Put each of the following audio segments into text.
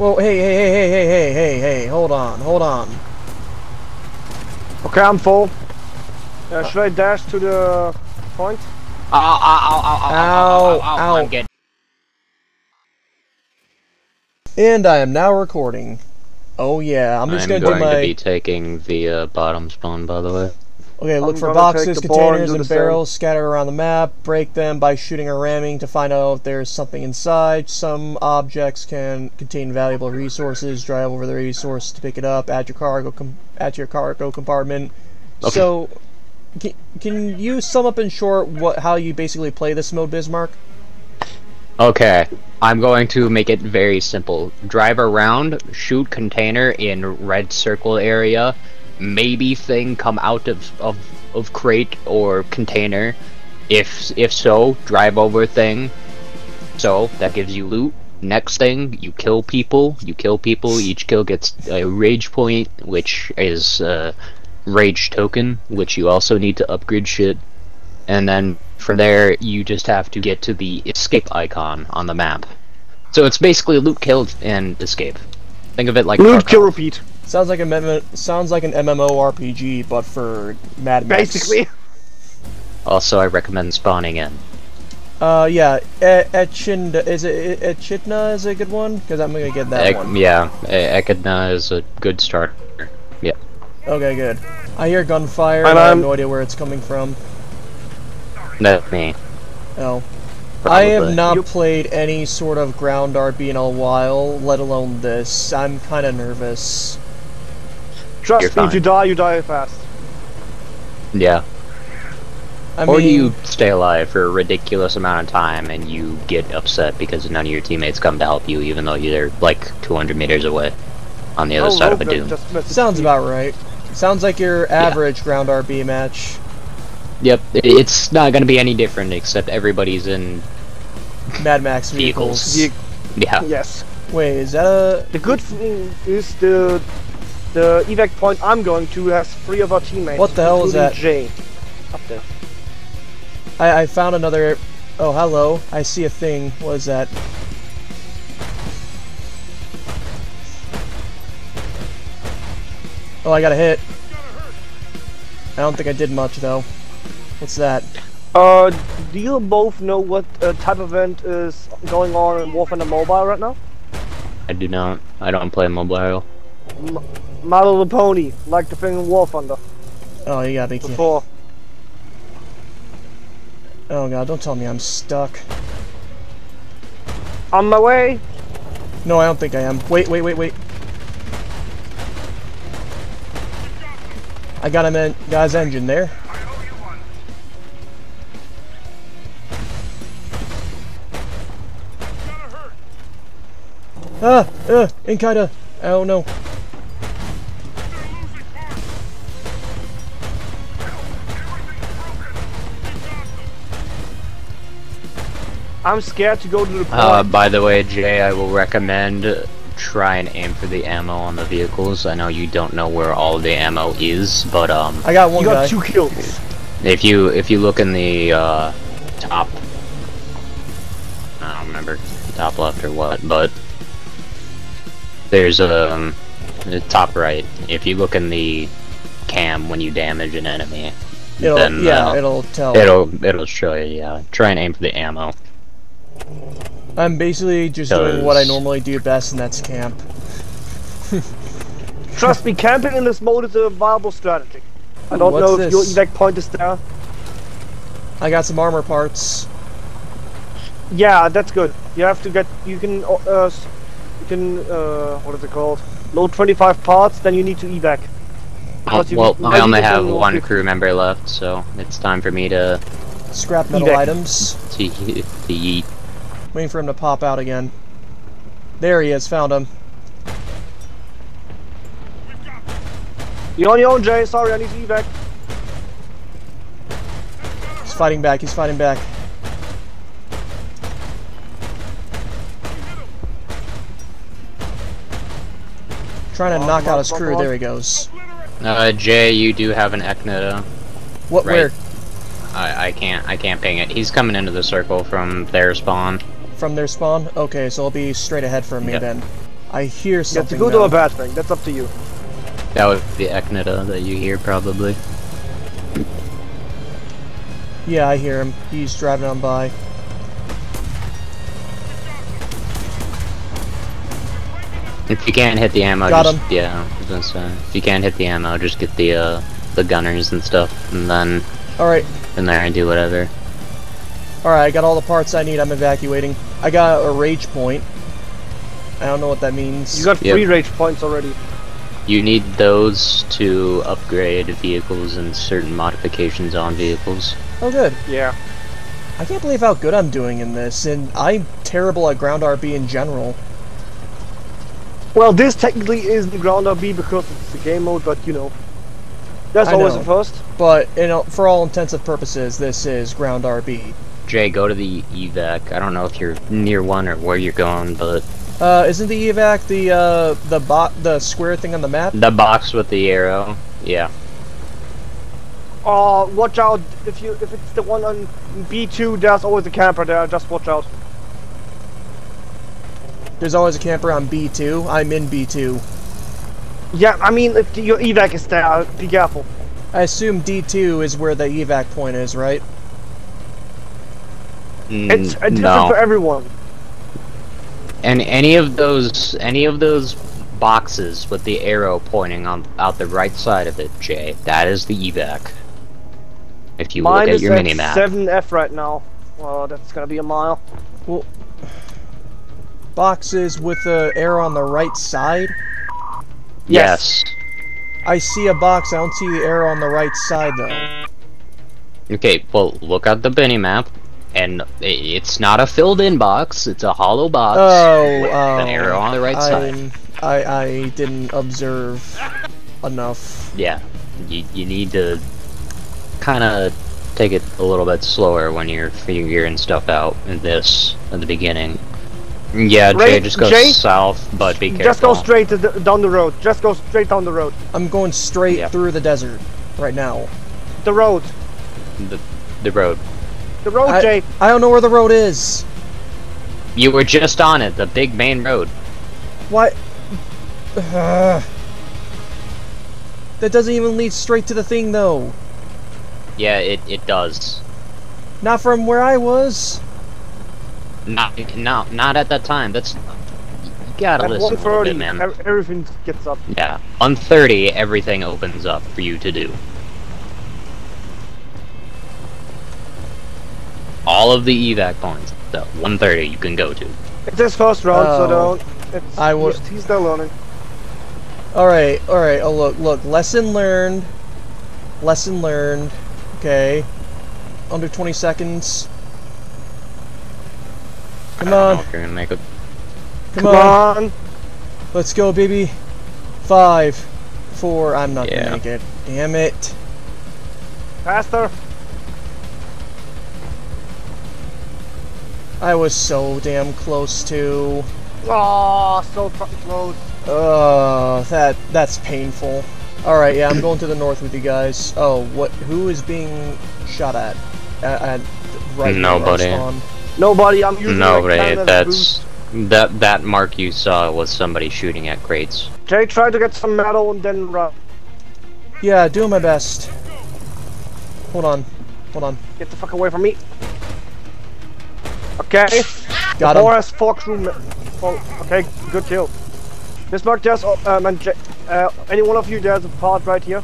Whoa, hey, hey, hey, hey, hey, hey, hey, hold on, hold on. Okay, I'm full. Uh, should I dash to the point? Ow, ow, ow, ow, ow, ow, ow, I'm good. And I am now recording. Oh yeah, I'm just I'm gonna going do my... to be taking the uh, bottom spawn, by the way. Okay, look I'm for boxes, take and containers, and the same. barrels scattered around the map. Break them by shooting or ramming to find out if there's something inside. Some objects can contain valuable resources. Drive over the resource to pick it up. Add your cargo. Com- add your cargo compartment. Okay. So, can, can you sum up in short what how you basically play this mode, Bismarck? Okay, I'm going to make it very simple. Drive around, shoot container in red circle area, maybe thing come out of, of, of crate or container. If if so, drive over thing. So that gives you loot. Next thing, you kill people. You kill people. Each kill gets a rage point, which is uh, rage token, which you also need to upgrade shit. And then from there, you just have to get to the escape icon on the map. So it's basically loot, kill, and escape. Think of it like Loot, Tarkov. kill, repeat. Sounds like a mem- sounds like an MMORPG, but for Mad Max. Basically. Also, I recommend spawning in. Uh, yeah, E- Echinda is it E- Echidna is a good one because I'm gonna get that Ek- one. yeah, E- Echidna is a good start. Yeah. Okay, good. I hear gunfire. And And I have no idea where it's coming from. That's me. Oh, I have not You- played any sort of ground RB in a while, let alone this. I'm kind of nervous. Trust me, if you die, you die fast. Yeah. I or mean, you stay alive for a ridiculous amount of time and you get upset because none of your teammates come to help you, even though you're like 200 meters away on the other Oh, side of a Robert dune. sounds me. about right. Sounds like your average ground RB match. Yep, it's not gonna be any different except everybody's in. Mad Max vehicles. Vehicles. Ye- Yeah. Yes. Wait, is that a? The good thing is the the evac point I'm going to has three of our teammates. What the hell is including that? Jay. Up there. I, I found another. Oh, hello. I see a thing. What is that? Oh, I got a hit. I don't think I did much though. What's that? Uh, do you both know what uh, type of event is going on in War Thunder Mobile right now? I do not. I don't play mobile. My Little Pony, like the thing in War Thunder Oh, you gotta be kidding. before. Oh god, don't tell me I'm stuck. On my way. No, I don't think I am. Wait, wait, wait, wait. I got him in, got his engine there. Ah, uh, Inkida. Oh no. I'm scared to go to the point. Uh, by the way, Jay, I will recommend try and aim for the ammo on the vehicles. I know you don't know where all the ammo is, but um, I got one you got two kills. if you if you look in the uh, top, I don't remember top left or what, but there's a um, the top right. If you look in the cam when you damage an enemy, It'll, then yeah, uh, it'll tell. it'll it'll show you. Yeah, try and aim for the ammo. I'm basically just doing what I normally do best, and that's camp. Trust me, camping in this mode is a viable strategy. I don't What's know if this? your evac point is there. I got some armor parts. Yeah, that's good. You have to get. You can. uh, you can. Uh, what is it called? Load 25 parts, then you need to evac. Because you- well, now I only have one 50. crew member left, so it's time for me to Scrap metal Evac. items. to, to yeet. Waiting for him to pop out again. There he is, found him. You're on your own, Jay. Sorry, I need to evac. He's fighting back, he's fighting back. Trying to Oh, knock out on, his crew, there he goes. Uh, Jay, you do have an Eknida. What, Right. where? I, I can't I can't ping it. He's coming into the circle from their spawn. From their spawn? Okay, so it'll be straight ahead for me Yep. then. I hear That's a something. good now. or a bad thing. That's up to you. That would be Eknida that you hear probably. Yeah, I hear him. He's driving on by. If you can't hit the ammo, Got just him. yeah. I was say, if you can't hit the ammo, just get the uh, the gunners and stuff, and then All right, in there and do whatever. all right. I got all the parts I need. I'm evacuating. I got a rage point. I don't know what that means. You got Yep. three rage points already. You need those to upgrade vehicles and certain modifications on vehicles. oh, good. Yeah. I can't believe how good I'm doing in this, and I'm terrible at ground RB in general. Well, this technically is the ground RB because it's the game mode, but you know. That's I always know. the first. But you know, for all intensive purposes, this is ground RB. Jay, go to the evac. I don't know if you're near one or where you're going, but Uh, isn't the evac the uh the bot the square thing on the map? the box with the arrow. Yeah. Oh, watch out! If you if it's the one on B2, there's always a camper there. Just watch out. There's always a camper on B2. I'm in B2. Yeah, I mean, if your evac is there, be careful. I assume D2 is where the evac point is, right? Mm, It's different no. for everyone. And any of those any of those boxes with the arrow pointing on out the right side of it, Jay, that is the evac. If you Mine look at your mini map. 7F right now. Well, that's gonna be a mile. Well, Boxes with the arrow on the right side. Yes. I see a box. I don't see the arrow on the right side though. Okay, well look at the mini map and it's not a filled in box, it's a hollow box Oh, with oh, an arrow on the right side. I'm- I I didn't observe enough. Yeah. You you need to kinda take it a little bit slower when you're figuring stuff out in this at the beginning. Yeah, Jay, just go Jay, south, but be careful. Just go straight to the, down the road. Just go straight down the road. I'm going straight Yep. through the desert right now. The road. The, the road. The road, I, Jay. I don't know where the road is. You were just on it, the big main road. What? Ugh. That doesn't even lead straight to the thing though. Yeah, it, it does. Not from where I was. Not no, not at that time. That's you gotta At listen a little 130, bit, man. everything gets up. Yeah, on 30, everything opens up for you to do. All of the evac points, so 130 you can go to. It's his first round, Oh. so don't. It's, I would- he's, he's still learning. All right, all right. Oh look, look. Lesson learned. Lesson learned. Okay. Under 20 seconds. Come I don't know on, if you're gonna make it. come, Come on. on. Let's go, baby. Five, four. I'm not Yeah. gonna make it. Damn it. Faster. I was so damn close to. Oh, so fucking close. Uh, that that's painful. All right, yeah, I'm going to the north with you guys. Oh, what? Who is being shot at? At, at right Nobody. Nobody, I'm using No, like that's boost. that that mark you saw was somebody shooting at crates. Jay, try to get some metal and then run. Yeah, doing my best. Hold on, hold on. Get the fuck away from me. Okay. Got the him. Boris four crew. me- Oh, okay, good kill. This mark just, oh, um, and Jay, uh, any one of you, there's a part right here.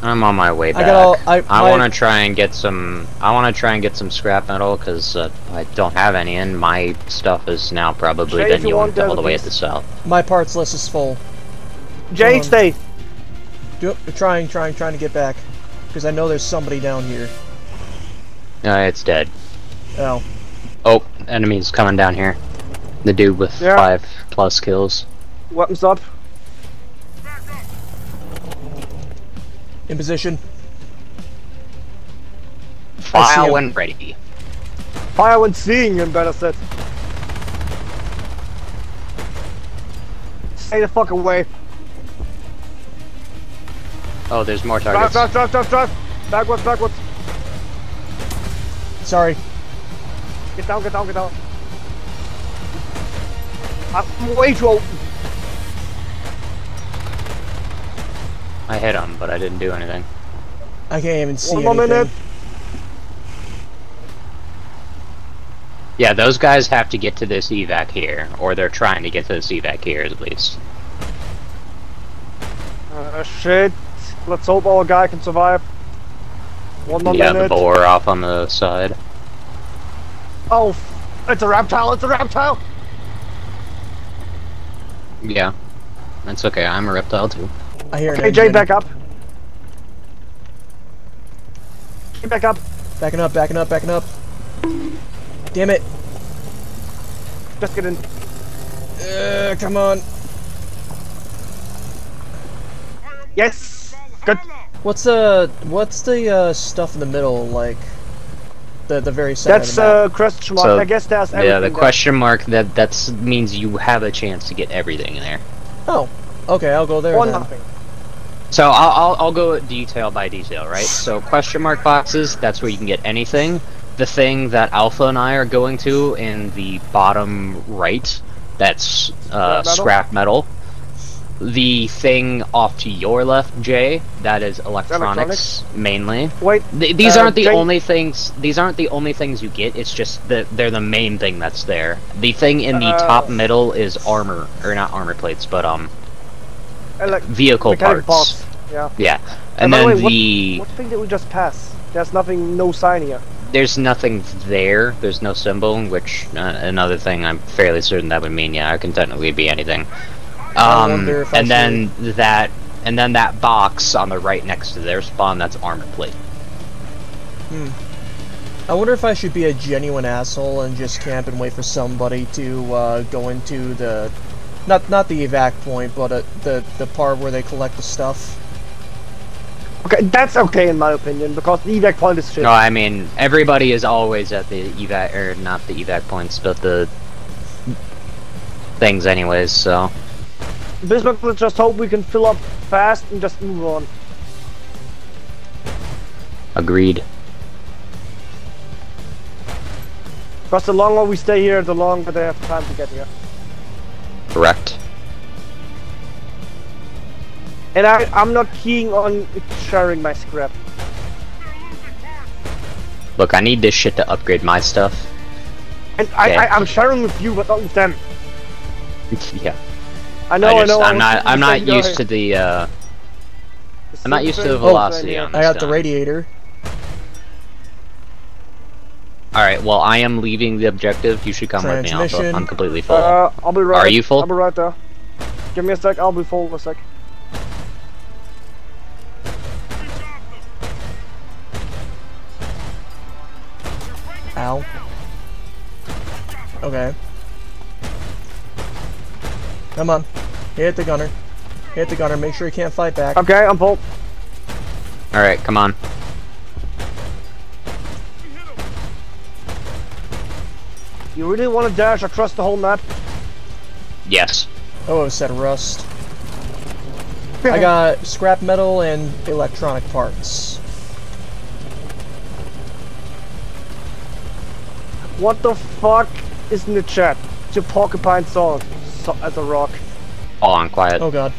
I'm on my way back. I got all. I, I my- want to try and get some. I want to try and get some scrap metal because uh, I don't have any, and my stuff is now probably Jay, been you want, yoinked all the way at piece. the south. My parts list is full. Jay, on. stay. Do, trying, trying, trying to get back, because I know there's somebody down here. Uh, it's dead. Oh, Oh, enemies coming down here. The dude with Yeah. five plus kills. Weapons up. in position. I see File when ready. Fire when seeing him, better said. Stay the fuck away. Oh, there's more targets. Drive, targets. drive, drive, drive, drive. Backwards, backwards. Sorry. Get down, get down, get down. I'm way too open. I hit him, but I didn't do anything. I can't even see One more anything. minute. Yeah, those guys have to get to this evac here, or they're trying to get to this evac here at least. Uh, shit. Let's hope our guy can survive. One more yeah, the minute. boar off on the side. Oh, f- it's a reptile, it's a reptile! Yeah. That's okay, I'm a reptile too. I hear an Okay, Jay, back up. Jay, back up. Backing up, backing up, backing up. Damn it. Just get in. Uh, come on. Yes! Good. What's the what's the uh, stuff in the middle like? The the very center That's of the map. uh, question mark. So, I guess that's Yeah, the there. question mark that that's means you have a chance to get everything there. oh, okay, I'll go there One then. nothing. So I'll, I'll I'll go detail by detail, right? So question mark boxes, that's where you can get anything. The thing that Alpha and I are going to in the bottom right, that's uh, Scrap metal? scrap metal. The thing off to your left, Jay, that is electronics, Electronics? mainly. Wait, Th- these Uh, aren't the Jay- only things. These aren't the only things you get. It's just that they're the main thing that's there. The thing in the Uh, top middle is armor, or not armor plates, but um, vehicle parts. Yeah. Yeah, and the then way, what- the What thing did we just pass? There's nothing, no sign here. there's nothing there. There's no symbol, which uh, another thing I'm fairly certain that would mean yeah, it can technically be anything. I Um, wonder I and then that, and then that box on the right next to their spawn, that's armor plate. Hmm. I wonder if I should be a genuine asshole and just camp and wait for somebody to uh, go into the, not not the evac point, but uh, the the part where they collect the stuff. Okay, that's okay in my opinion, because the evac point is shit. No, I mean everybody is always at the evac, or not the evac points, but the things, anyways. So Bismarck, let's just hope we can fill up fast and just move on. agreed. Because the longer we stay here, the longer they have time to get here. Correct. And I, I'm not keen on sharing my scrap. Look, I need this shit to upgrade my stuff. And I, I, I'm sharing with you, but not with them. yeah. I know, I I, just, know. I'm not. I'm not used to the. the. uh I'm not used to the velocity yeah. on I this got the radiator. All right. Well, I am leaving the objective. You should come with me. Alpha. I'm completely full. Uh, I'll be right. Are you full? I'll be right there. Give me a sec. I'll be full in a sec. Ow. Okay. Come on. Hit the gunner. Hit the gunner. Make sure he can't fight back. Okay, I'm full. All right. Come on. You really want to dash across the whole map? Yes. Oh, it said rust. I got scrap metal and electronic parts. What the fuck is in the chat? It's a porcupine sword so, as a rock. Hold on. Quiet. Oh god.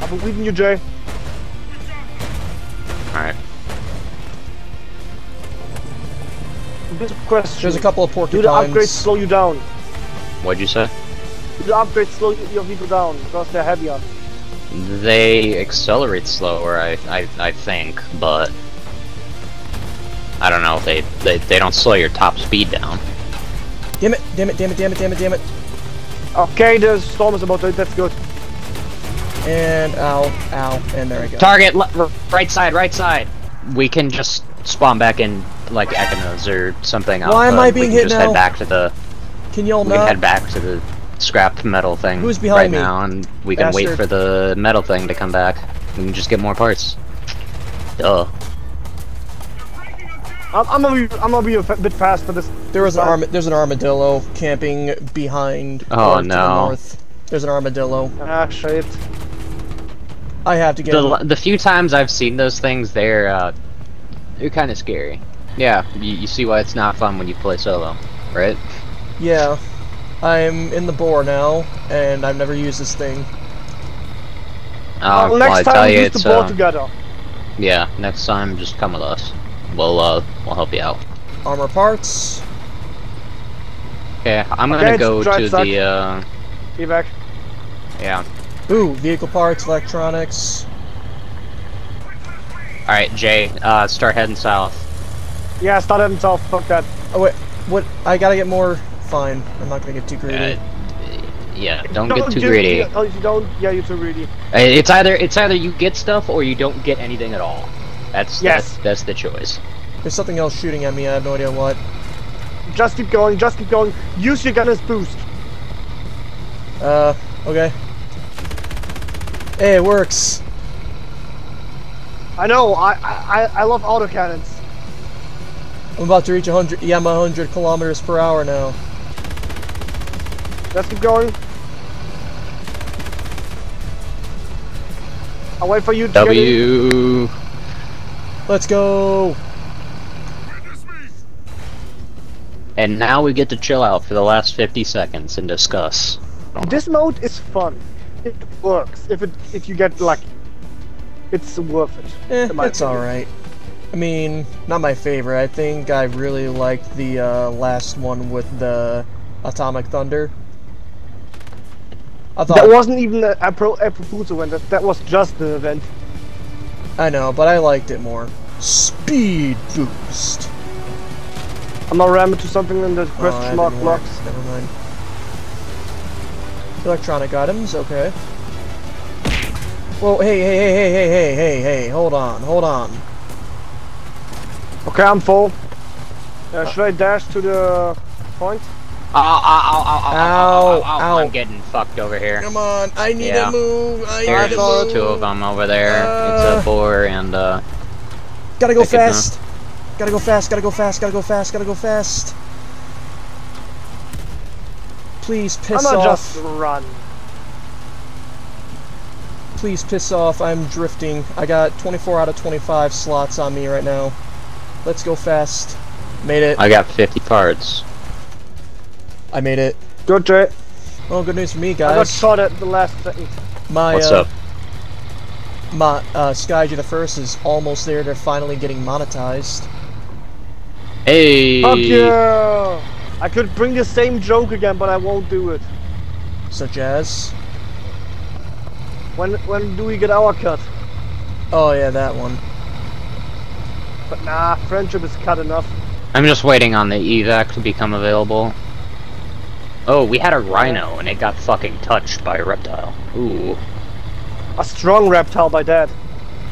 I believe in you, Jay. All right. Good question. There's a couple of Do the upgrades slow you down? What'd you say? Do the upgrades slow your people down because they're heavier? They accelerate slower. I. I. I think, but. I don't know if they, they they don't slow your top speed down. Damn it! Damn it! Damn it! Damn it! Damn it! Damn it! Okay, the storm is about to. hit, That's good. And ow, ow, and there we go. Target right side, right side. We can just spawn back in like Echinos or something. Why am Alpha, I and being we can hit just now? head back to the. Can y'all not? We can not? head back to the scrap metal thing Who's right me? now, and we can wait for the metal thing to come back. We can just get more parts. Duh. I'm, I'm gonna be. I'm gonna be a f- bit fast for this. There was an arm. There's an armadillo camping behind. Oh, or the no. north. There's an armadillo. Ah, shit. I have to get. The him. the few times I've seen those things, they're uh, they're kind of scary. Yeah, you, you see why it's not fun when you play solo, right? Yeah. I'm in the boar now, and I've never used this thing. Uh, well, next I time tell we you, use the it's ball uh, together. yeah. Next time, just come with us. We'll uh, we'll help you out. Armor parts. Okay, I'm gonna Okay, go to suck. the uh, Evac. yeah. Ooh, vehicle parts, electronics. All right, Jay, uh, start heading south. Yeah, start heading south. Fuck that. Oh wait, what? I gotta get more. Fine, I'm not gonna get too greedy. Uh, yeah, don't get too do- greedy. Yeah, oh, you don't. Yeah, you're too greedy. Uh, It's either it's either you get stuff or you don't get anything at all. That's Yes. that's, that's the choice. There's something else shooting at me. I have no idea what. Just keep going. Just keep going. Use your gun as boost. Uh, okay. Hey, it works. I know. I I I love autocannons. I'm about to reach 100. Yeah, I'm 100 kilometers per hour now. Let's keep going. I'll wait for you to get. W. Let's go. And now we get to chill out for the last 50 seconds and discuss. This mode is fun. It works if it if you get lucky. It's worth it. Eh, it's alright. I mean, not my favorite. I think I really liked the uh, last one with the Atomic Thunder. I thought That wasn't even a April April Fool's event. That, that was just an event. I know, but I liked it more. Speed boost. I'm not ramming to something in the Oh, question that mark didn't blocks. Never mind. Electronic items, okay. Whoa, hey, hey, hey, hey, hey, hey, hey, hey, hold on, hold on. Okay, I'm full. Uh, should I dash to the point? Ow, ow, ow, ow, ow, ow, ow, Ow, I'm getting fucked over here. Come on, I need Yeah. to move, I There's need to move. two of them over there. Uh, it's a boar and uh. Gotta go Pick fast. Gotta go fast, gotta go fast, gotta go fast, gotta go fast. Please piss off. I'm not off. just run. Please piss off. I'm drifting. I got 24 out of 25 slots on me right now. Let's go fast. Made it. I got 50 parts. I made it. Good, Jay. Well, good news for me, guys. I got guys. shot at the last second. My What's uh, up? My uh, Sky Jay the First is almost there. They're finally getting monetized. Hey. Fuck yeah! I could bring the same joke again, but I won't do it. Such as. When when do we get our cut? Oh yeah, that one. But nah, friendship is cut enough. I'm just waiting on the evac to become available. Oh, we had a rhino and it got fucking touched by a reptile. Ooh. A strong reptile by that.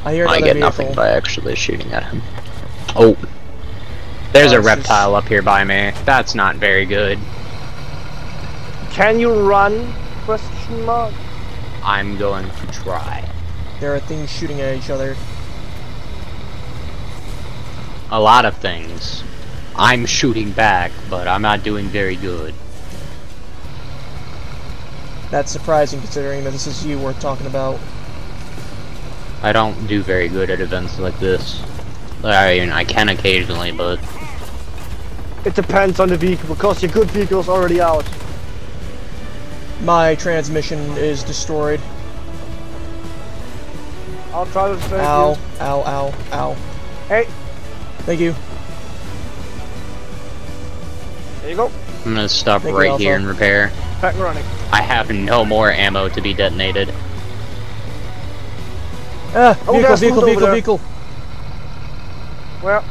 I hear I get vehicle. nothing by actually shooting at him. Oh. There's Oh, a this is- reptile up here by me. That's not very good. Can you run? Question mark. I'm going to try. There are things shooting at each other. A lot of things. I'm shooting back, but I'm not doing very good. That's surprising considering that this is you we're talking about. I don't do very good at events like this. I mean, I can occasionally, but It depends on the vehicle, because your good vehicle is already out. My transmission is destroyed. I'll try to save Ow, you. ow, ow, ow. Hey, Thank you. there you go. I'm gonna stop Thank right here and repair. Back and running. I have no more ammo to be detonated. Ah, Oh, vehicle, there's vehicle, vehicle, vehicle. Well,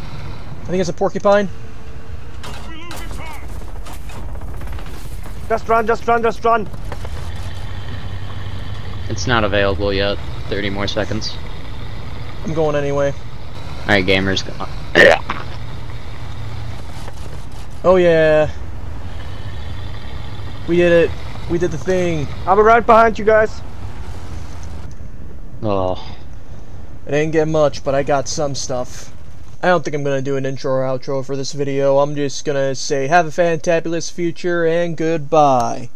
I think it's a porcupine. just run, just run, just run. It's not available yet. 30 more seconds. I'm going anyway. Alright, gamers. Oh yeah. We did it. We did the thing. I'll be right behind you guys. oh. I didn't get much, but I got some stuff. I don't think I'm gonna do an intro or outro for this video. I'm just gonna say have a fantabulous future and goodbye.